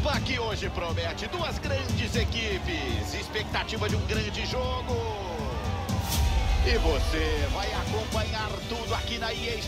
Opa, que hoje promete duas grandes equipes. Expectativa de um grande jogo. E você vai acompanhar tudo aqui na EA.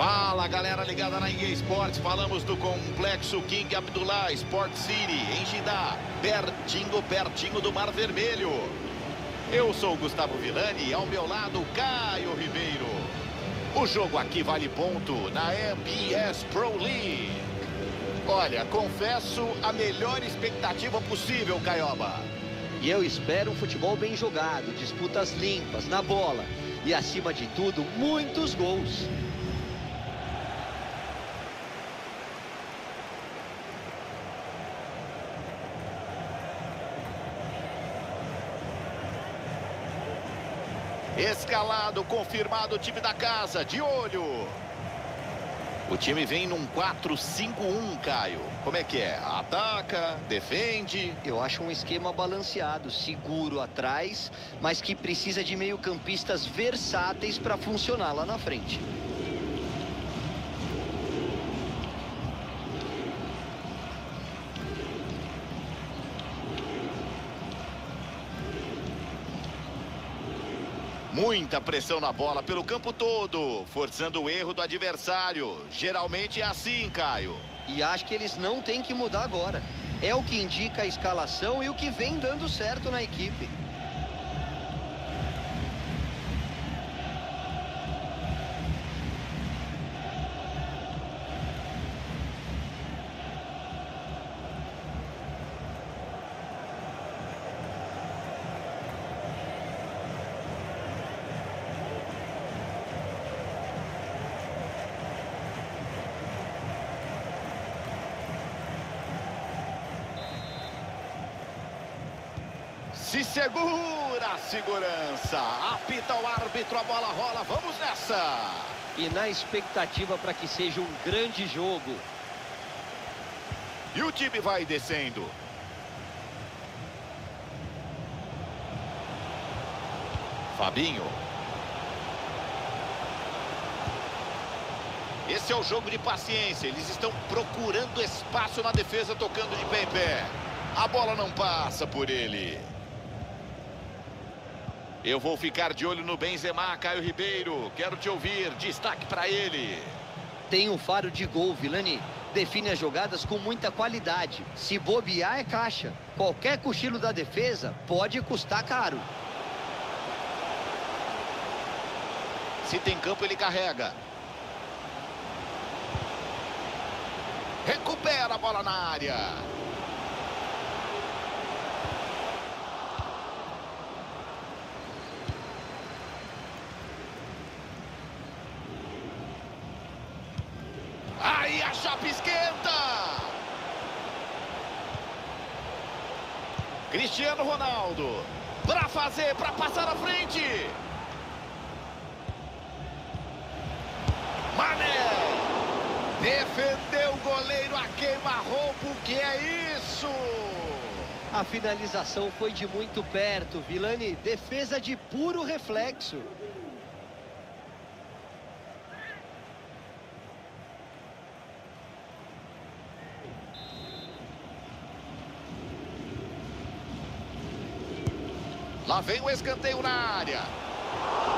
Fala galera ligada na EA Sports, falamos do complexo King Abdullah Sport City em Jindá, pertinho, pertinho do Mar Vermelho. Eu sou o Gustavo Villani e ao meu lado Caio Ribeiro. O jogo aqui vale ponto na MBS Pro League. Olha, confesso a melhor expectativa possível, Caioba. E eu espero um futebol bem jogado, disputas limpas, na bola. E acima de tudo, muitos gols. Escalado, confirmado o time da casa, de olho. O time vem num 4-5-1, Caio. Como é que é? Ataca, defende? Eu acho um esquema balanceado, seguro atrás, mas que precisa de meio-campistas versáteis para funcionar lá na frente. Muita pressão na bola pelo campo todo, forçando o erro do adversário. Geralmente é assim, Caio. E acho que eles não têm que mudar agora. É o que indica a escalação e o que vem dando certo na equipe. Segura a segurança. Apita o árbitro, a bola rola. Vamos nessa. E na expectativa para que seja um grande jogo. E o time vai descendo. Fabinho. Esse é o jogo de paciência. Eles estão procurando espaço na defesa, tocando de pé em pé. A bola não passa por ele. Eu vou ficar de olho no Benzema, Caio Ribeiro. Quero te ouvir. Destaque para ele. Tem um faro de gol, Vilani. Define as jogadas com muita qualidade. Se bobear, é caixa. Qualquer cochilo da defesa pode custar caro. Se tem campo, ele carrega. Recupera a bola na área. Aí a chapa esquenta. Cristiano Ronaldo. Para fazer, para passar à frente. Mané. Defendeu o goleiro a queima-roupa. que é isso? A finalização foi de muito perto. Vilani, defesa de puro reflexo. Lá vem o escanteio na área.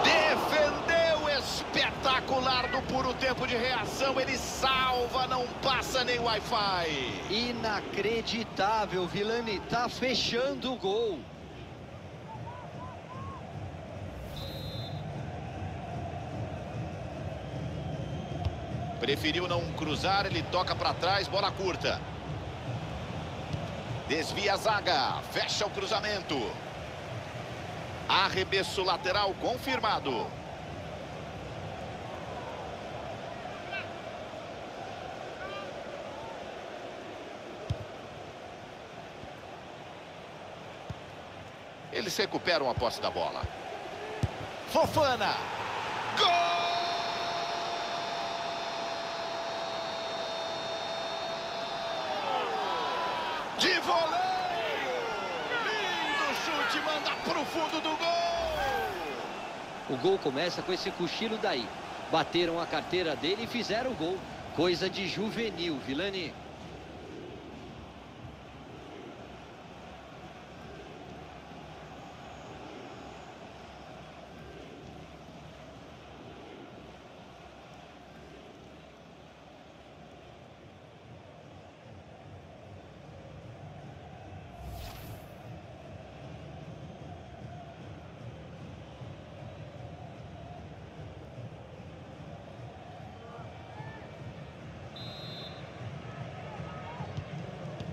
Defendeu espetacular do puro tempo de reação. Ele salva, não passa nem Wi-Fi. Inacreditável, Vilani. Tá fechando o gol. Preferiu não cruzar, ele toca para trás, bola curta. Desvia a zaga, fecha o cruzamento. Arremesso lateral confirmado. Eles recuperam a posse da bola. Fofana. Gol! De voleio! Manda pro fundo do gol. O gol começa com esse cochilo daí. Bateram a carteira dele e fizeram o gol. Coisa de juvenil, Vilani.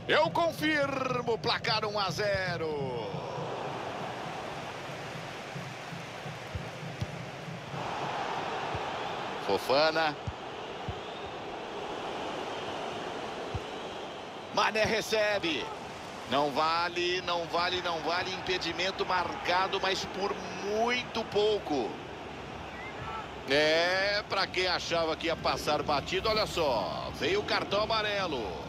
Eu confirmo, placar 1 a 0. Fofana. Mané recebe. Não vale, não vale, não vale. Impedimento marcado, mas por muito pouco. É, para quem achava que ia passar batido, olha só. Veio o cartão amarelo.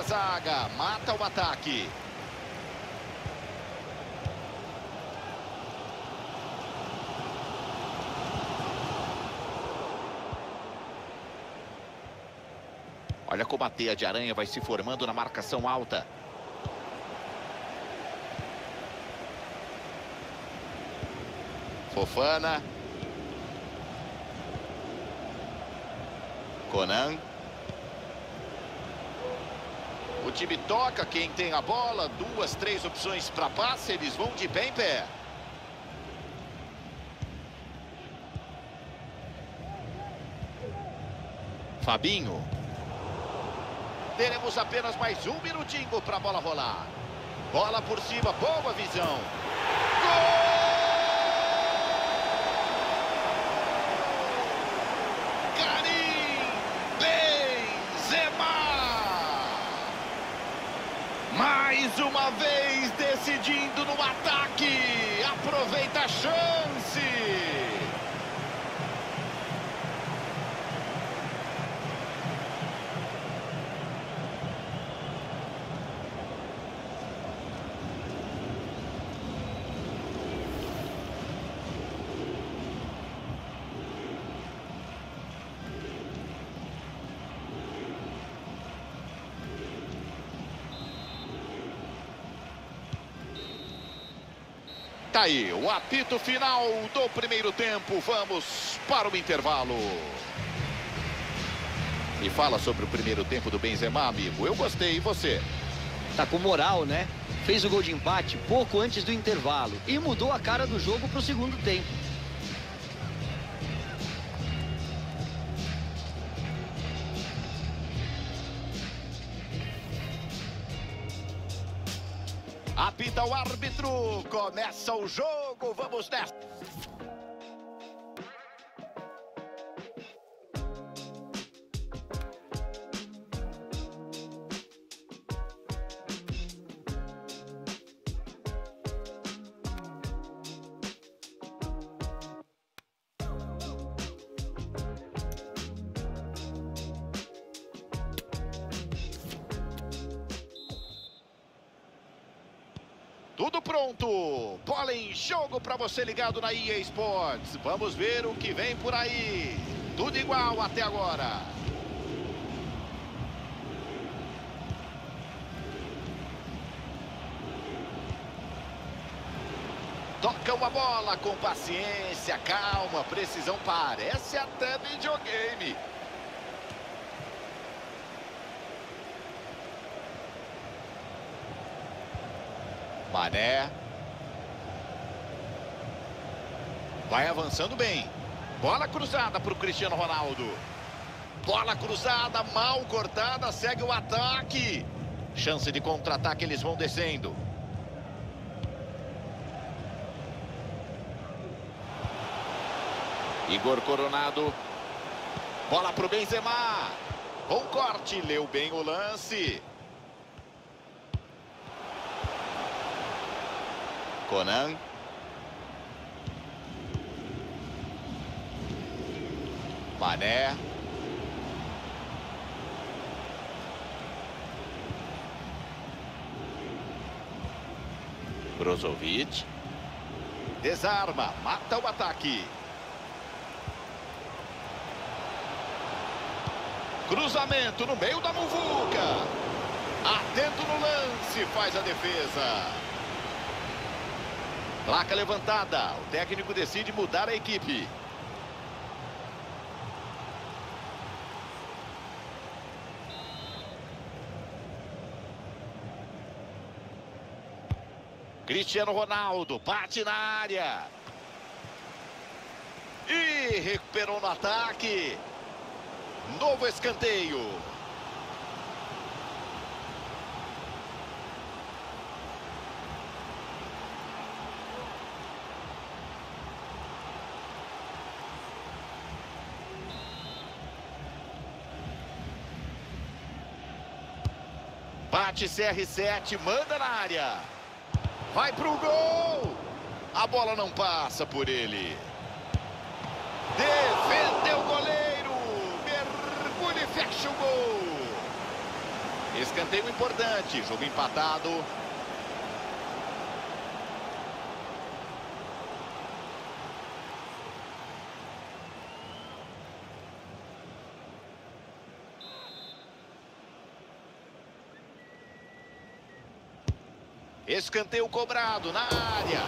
A zaga, mata o ataque. Olha como a teia de aranha vai se formando na marcação alta. Fofana. Conan. O time toca, quem tem a bola, duas, três opções para passe, eles vão de bem pé. Fabinho. Teremos apenas mais um minutinho para a bola rolar. Bola por cima, boa visão. Gol! Karim Benzema! Mais uma vez decidindo no ataque. Aproveita a chance. Tá aí, o apito final do primeiro tempo. Vamos para o intervalo. Me fala sobre o primeiro tempo do Benzema, amigo. Eu gostei, e você? Tá com moral, né? Fez o gol de empate pouco antes do intervalo e mudou a cara do jogo pro segundo tempo. Apita o árbitro. Começa o jogo. Vamos nessa. Tudo pronto. Bola em jogo para você ligado na EA Sports. Vamos ver o que vem por aí. Tudo igual até agora. Tocam a bola com paciência, calma, precisão. Parece até videogame. Mané. Vai avançando bem. Bola cruzada para o Cristiano Ronaldo. Bola cruzada, mal cortada, segue o ataque. Chance de contra-ataque, eles vão descendo. Igor Coronado. Bola para o Benzema. Bom corte, leu bem o lance. Conan. Mané. Brozovic. Desarma, mata o ataque. Cruzamento no meio da muvuca. Atento no lance, faz a defesa. Placa levantada. O técnico decide mudar a equipe. Cristiano Ronaldo bate na área. E recuperou no ataque. Novo escanteio. Bate CR7, manda na área. Vai pro gol. A bola não passa por ele. Defendeu o goleiro. Mergulha e fecha o gol. Escanteio importante. Jogo empatado. Escanteio cobrado na área.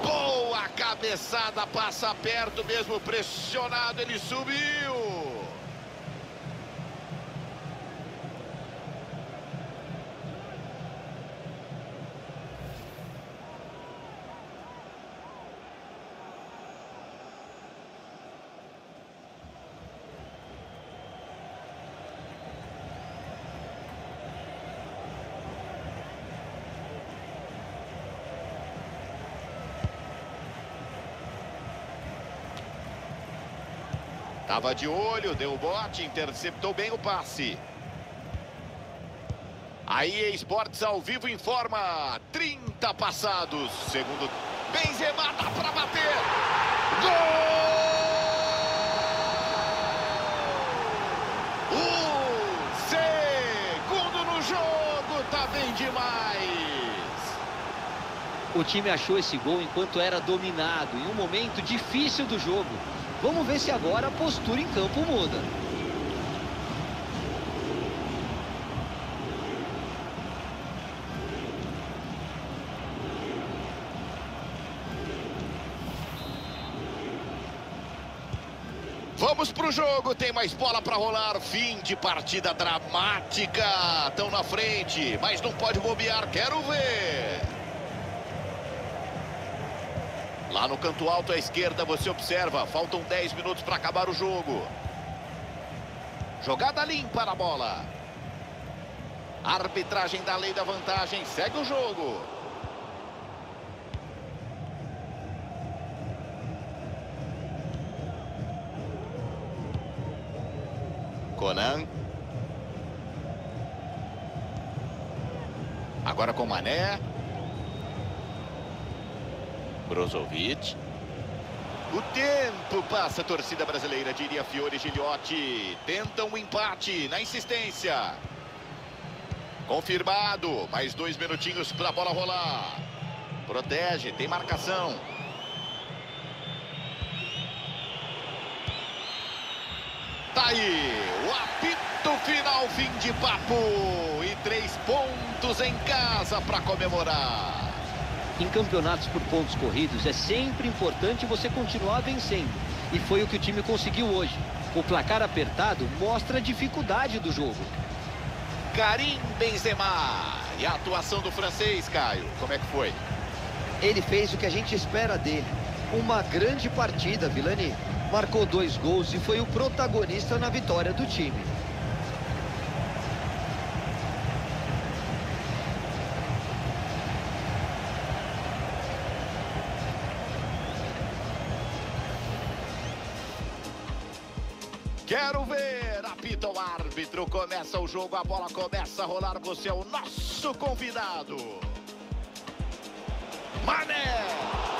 Boa cabeçada, passa perto mesmo, pressionado, ele subiu. Tava de olho, deu o bote, interceptou bem o passe. Aí Esportes ao vivo informa, 30 passados, segundo Benzema dá para bater. Gol! O segundo no jogo, tá bem demais. O time achou esse gol enquanto era dominado, em um momento difícil do jogo. Vamos ver se agora a postura em campo muda. Vamos pro jogo, tem mais bola para rolar. Fim de partida dramática. Estão na frente, mas não pode bobear. Quero ver. Lá no canto alto à esquerda você observa, faltam 10 minutos para acabar o jogo. Jogada limpa na bola. Arbitragem da lei da vantagem, segue o jogo. Conan. Agora com Mané. Brozovic. O tempo passa a torcida brasileira, diria Fiore Giliotti. Tentam um empate na insistência. Confirmado. Mais dois minutinhos para a bola rolar. Protege, tem marcação. Tá aí, o apito final, fim de papo. E três pontos em casa para comemorar. Em campeonatos por pontos corridos, é sempre importante você continuar vencendo. E foi o que o time conseguiu hoje. O placar apertado mostra a dificuldade do jogo. Karim Benzema. E a atuação do francês, Caio, como é que foi? Ele fez o que a gente espera dele. Uma grande partida, Vilani. Marcou dois gols e foi o protagonista na vitória do time. Quero ver, apita o árbitro, começa o jogo, a bola começa a rolar, você é o nosso convidado. Mané!